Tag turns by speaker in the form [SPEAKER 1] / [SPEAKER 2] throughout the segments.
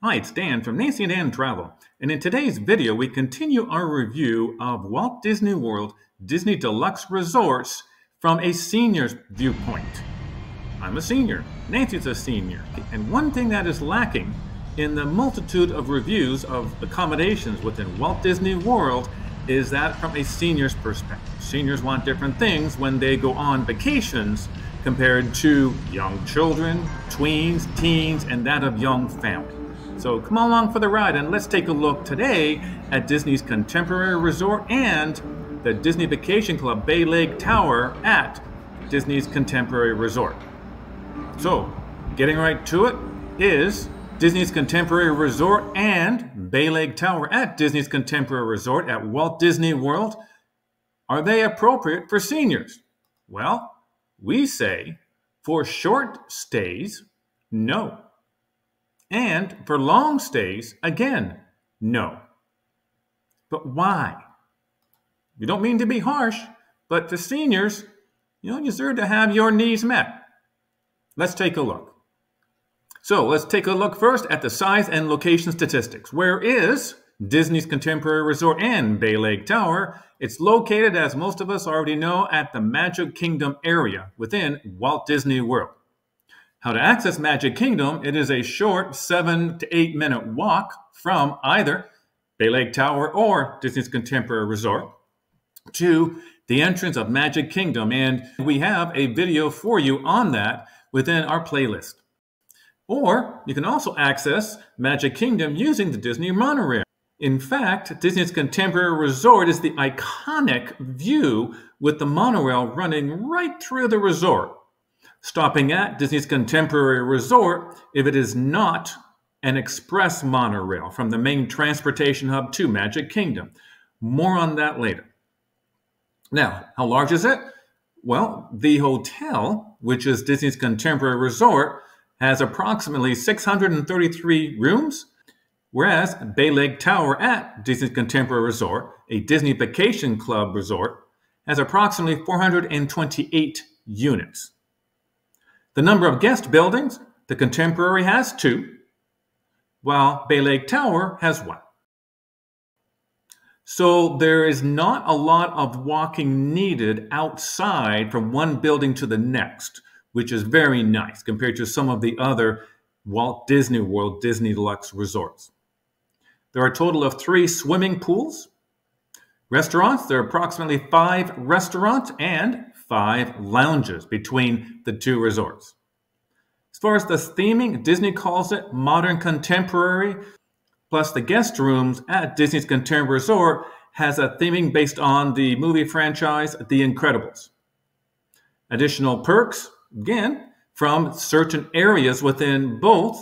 [SPEAKER 1] Hi, it's Dan from Nancy and Dan Travel, and in today's video we continue our review of Walt Disney World Disney Deluxe Resorts from a senior's viewpoint. I'm a senior, Nancy's a senior, and one thing that is lacking in the multitude of reviews of accommodations within Walt Disney World is that from a senior's perspective. Seniors want different things when they go on vacations compared to young children, tweens, teens, and that of young families. So come along for the ride and let's take a look today at Disney's Contemporary Resort and the Disney Vacation Club Bay Lake Tower at Disney's Contemporary Resort. So, getting right to it is Disney's Contemporary Resort and Bay Lake Tower at Disney's Contemporary Resort at Walt Disney World. Are they appropriate for seniors? Well, we say for short stays, no. And for long stays, again, no. But why? We don't mean to be harsh, but for seniors, you don't deserve to have your needs met. Let's take a look. So let's take a look first at the size and location statistics. Where is Disney's Contemporary Resort and Bay Lake Tower? It's located, as most of us already know, at the Magic Kingdom area within Walt Disney World. How to access Magic Kingdom, it is a short seven to eight minute walk from either Bay Lake Tower or Disney's Contemporary Resort to the entrance of Magic Kingdom. And we have a video for you on that within our playlist. Or you can also access Magic Kingdom using the Disney monorail. In fact, Disney's Contemporary Resort is the iconic view with the monorail running right through the resort stopping at Disney's Contemporary Resort if it is not an express monorail from the main transportation hub to Magic Kingdom. More on that later. Now, how large is it? Well, the hotel, which is Disney's Contemporary Resort, has approximately 633 rooms, whereas Bay Lake Tower at Disney's Contemporary Resort, a Disney Vacation Club resort, has approximately 428 units. The number of guest buildings, the Contemporary has two, while Bay Lake Tower has one. So there is not a lot of walking needed outside from one building to the next, which is very nice compared to some of the other Walt Disney World Disney Deluxe resorts. There are a total of three swimming pools. Restaurants, there are approximately five restaurants and five lounges between the two resorts. As far as the theming, Disney calls it modern contemporary, plus the guest rooms at Disney's Contemporary Resort has a theming based on the movie franchise The Incredibles. Additional perks, again, from certain areas within both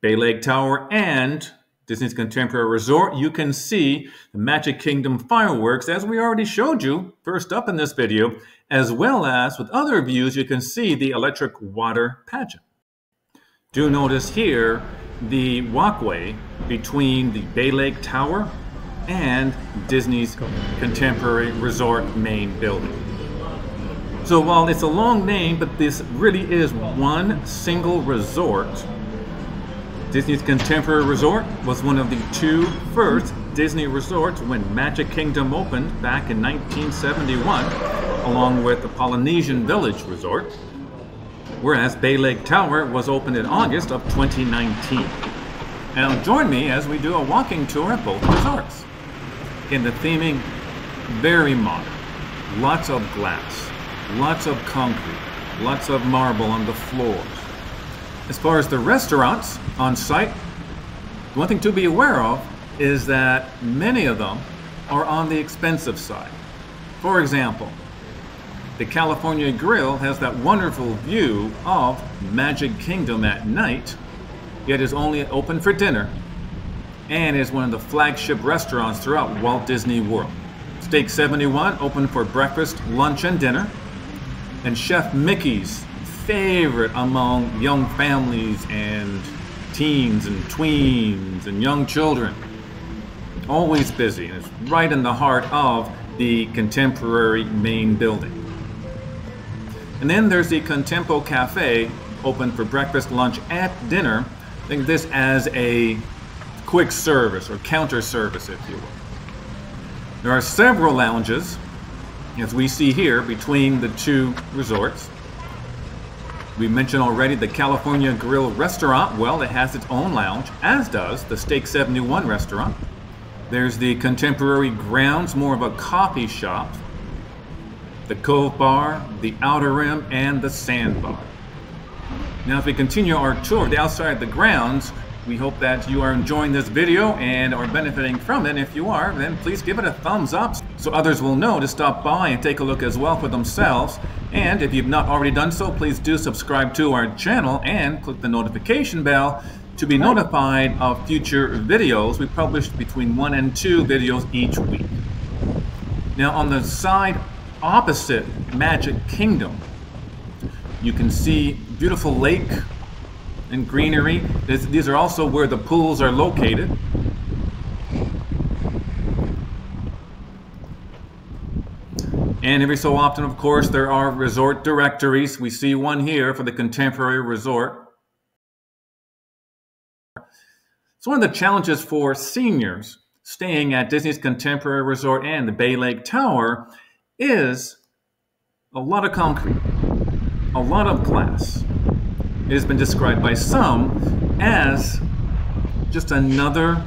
[SPEAKER 1] Bay Lake Tower and Disney's Contemporary Resort, you can see the Magic Kingdom fireworks, as we already showed you first up in this video, as well as with other views, you can see the electric water pageant. Do notice here the walkway between the Bay Lake Tower and Disney's Contemporary Resort main building. So while it's a long name, but this really is one single resort Disney's Contemporary Resort was one of the two first Disney resorts when Magic Kingdom opened back in 1971, along with the Polynesian Village Resort, whereas Bay Lake Tower was opened in August of 2019. Now join me as we do a walking tour at both resorts. In the theming, very modern, lots of glass, lots of concrete, lots of marble on the floors, as far as the restaurants on site, one thing to be aware of is that many of them are on the expensive side. For example, the California Grill has that wonderful view of Magic Kingdom at night, yet is only open for dinner and is one of the flagship restaurants throughout Walt Disney World. Steak 71 open for breakfast, lunch, and dinner. And Chef Mickey's favorite among young families and teens and tweens and young children. Always busy, and it's right in the heart of the contemporary main building. And then there's the Contempo Cafe, open for breakfast, lunch, and dinner, Think of this as a quick service or counter service, if you will. There are several lounges, as we see here, between the two resorts. We mentioned already the California Grill restaurant. Well, it has its own lounge, as does the Steak 71 restaurant. There's the Contemporary Grounds, more of a coffee shop. The Cove Bar, the Outer Rim, and the Sandbar. Now, if we continue our tour the outside of the grounds, we hope that you are enjoying this video and are benefiting from it. If you are, then please give it a thumbs up so others will know to stop by and take a look as well for themselves. And if you've not already done so, please do subscribe to our channel and click the notification bell to be notified of future videos. We publish between one and two videos each week. Now on the side opposite Magic Kingdom, you can see beautiful lake and greenery. These are also where the pools are located. And every so often, of course, there are resort directories. We see one here for the Contemporary Resort. So one of the challenges for seniors staying at Disney's Contemporary Resort and the Bay Lake Tower is a lot of concrete, a lot of glass, it has been described by some as just another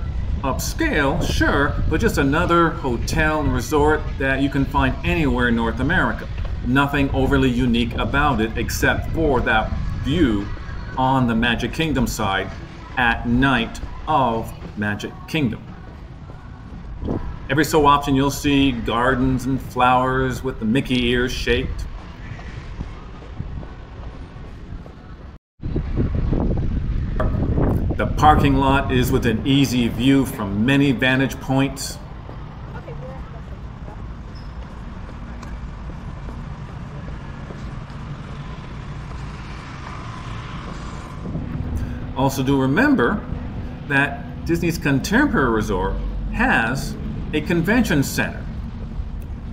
[SPEAKER 1] upscale, sure, but just another hotel and resort that you can find anywhere in North America. Nothing overly unique about it except for that view on the Magic Kingdom side at night of Magic Kingdom. Every so often you'll see gardens and flowers with the Mickey ears shaped. The parking lot is with an easy view from many vantage points. Also do remember that Disney's Contemporary Resort has a convention center.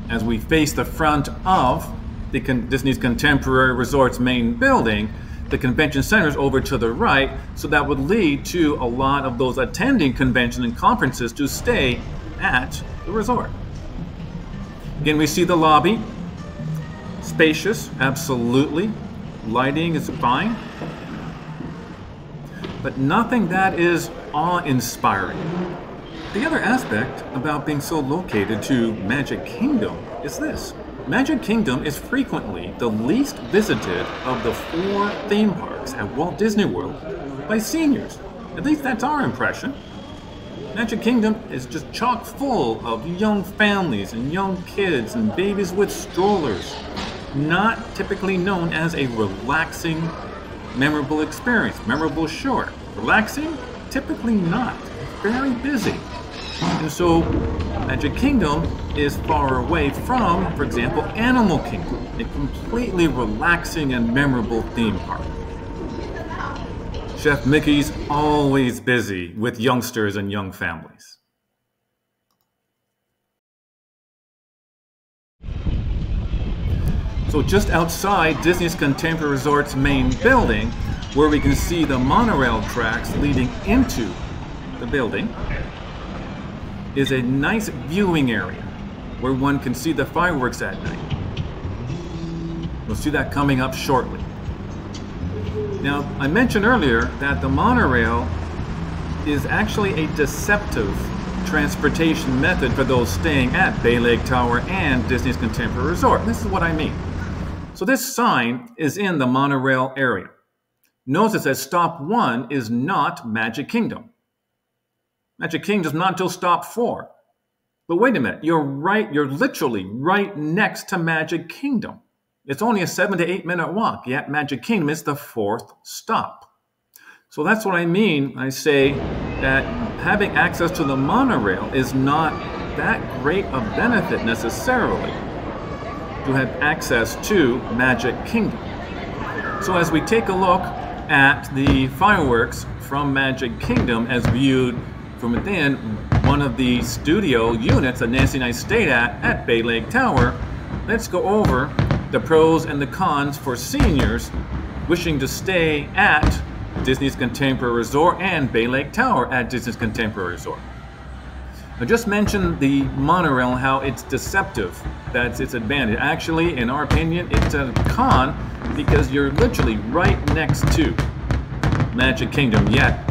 [SPEAKER 1] As we face the front of the Disney's Contemporary Resort's main building, the convention centers over to the right, so that would lead to a lot of those attending convention and conferences to stay at the resort. Again, we see the lobby. Spacious, absolutely. Lighting is fine. But nothing that is awe-inspiring. The other aspect about being so located to Magic Kingdom is this. Magic Kingdom is frequently the least visited of the four theme parks at Walt Disney World by seniors. At least that's our impression. Magic Kingdom is just chock full of young families and young kids and babies with strollers. Not typically known as a relaxing, memorable experience. Memorable, sure. Relaxing? Typically not. Very busy. And so Magic Kingdom is far away from, for example, Animal Kingdom, a completely relaxing and memorable theme park. Chef Mickey's always busy with youngsters and young families. So just outside Disney's Contemporary Resort's main building, where we can see the monorail tracks leading into the building, is a nice viewing area where one can see the fireworks at night. We'll see that coming up shortly. Now, I mentioned earlier that the monorail is actually a deceptive transportation method for those staying at Bay Lake Tower and Disney's Contemporary Resort. This is what I mean. So this sign is in the monorail area. Notice that stop one is not Magic Kingdom. Magic Kingdom's not until stop four. But wait a minute, you're right, you're literally right next to Magic Kingdom. It's only a seven to eight minute walk, yet Magic Kingdom is the fourth stop. So that's what I mean. I say that having access to the monorail is not that great a benefit necessarily to have access to Magic Kingdom. So as we take a look at the fireworks from Magic Kingdom as viewed from within one of the studio units that Nancy and I stayed at at Bay Lake Tower, let's go over the pros and the cons for seniors wishing to stay at Disney's Contemporary Resort and Bay Lake Tower at Disney's Contemporary Resort. I just mentioned the monorail, how it's deceptive. That's its advantage. Actually, in our opinion, it's a con because you're literally right next to Magic Kingdom. Yet,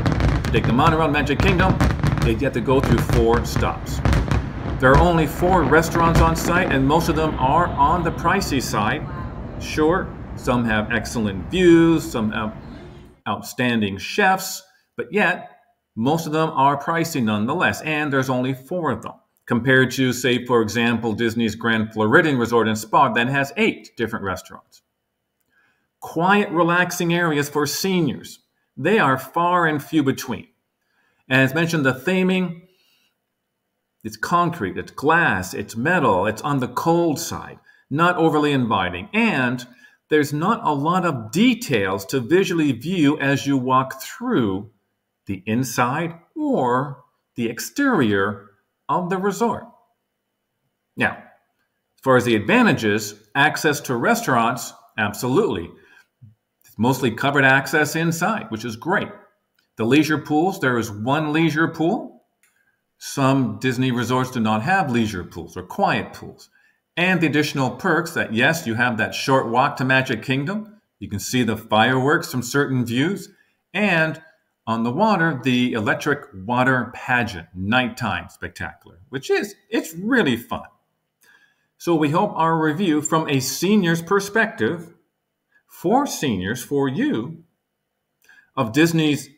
[SPEAKER 1] take the monorail to Magic Kingdom, they get to go through four stops. There are only four restaurants on site, and most of them are on the pricey side. Sure, some have excellent views, some have outstanding chefs, but yet most of them are pricey nonetheless, and there's only four of them. Compared to, say, for example, Disney's Grand Floridian Resort and Spa that has eight different restaurants. Quiet, relaxing areas for seniors. They are far and few between. As mentioned, the theming, it's concrete, it's glass, it's metal, it's on the cold side, not overly inviting. And there's not a lot of details to visually view as you walk through the inside or the exterior of the resort. Now, as far as the advantages, access to restaurants, absolutely. It's mostly covered access inside, which is great. The leisure pools, there is one leisure pool. Some Disney resorts do not have leisure pools or quiet pools. And the additional perks that, yes, you have that short walk to Magic Kingdom. You can see the fireworks from certain views. And on the water, the electric water pageant, nighttime spectacular, which is, it's really fun. So we hope our review from a senior's perspective, for seniors, for you, of Disney's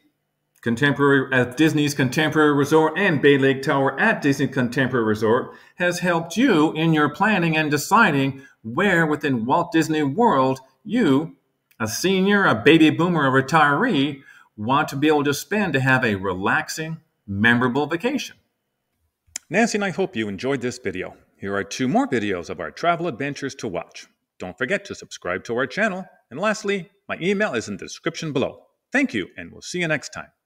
[SPEAKER 1] contemporary at Disney's Contemporary Resort and Bay Lake Tower at Disney Contemporary Resort has helped you in your planning and deciding where within Walt Disney World you, a senior, a baby boomer, a retiree, want to be able to spend to have a relaxing, memorable vacation. Nancy and I hope you enjoyed this video. Here are two more videos of our travel adventures to watch. Don't forget to subscribe to our channel. And lastly, my email is in the description below. Thank you, and we'll see you next time.